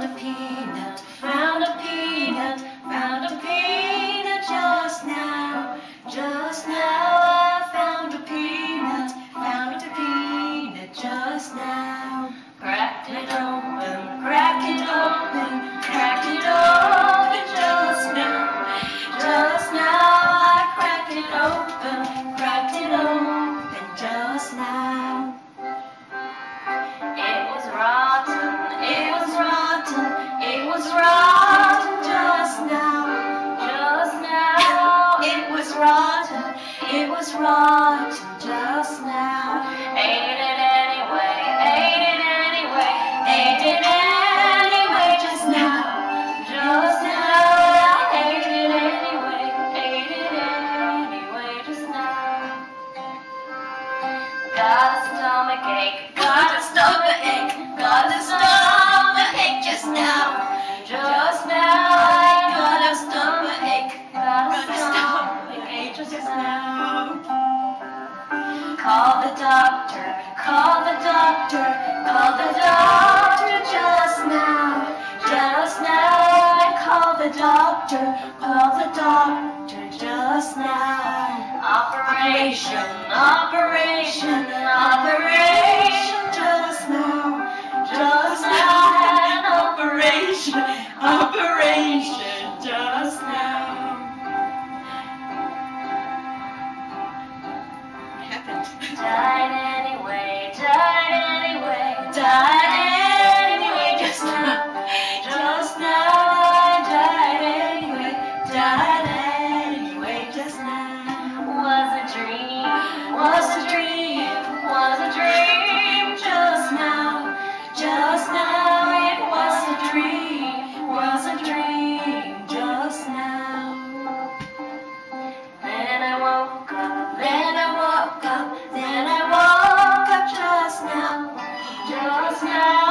found a peanut, found a peanut, found a peanut just now. Just now I found a peanut, found a peanut just now. Cracked it open, was just now. Ate it anyway, ate it anyway, ate it anyway just now. Just now ate it anyway, ate it anyway just now. Got a stomach ache, got a stomach Call the doctor, call the doctor, call the doctor just now. Just now call the doctor, call the doctor just now. Operation, operation, operation just now. Just now operation, operation Died anyway, died anyway, died anyway just now. Just now I died anyway, died anyway just now. Was a dream, was a dream, now.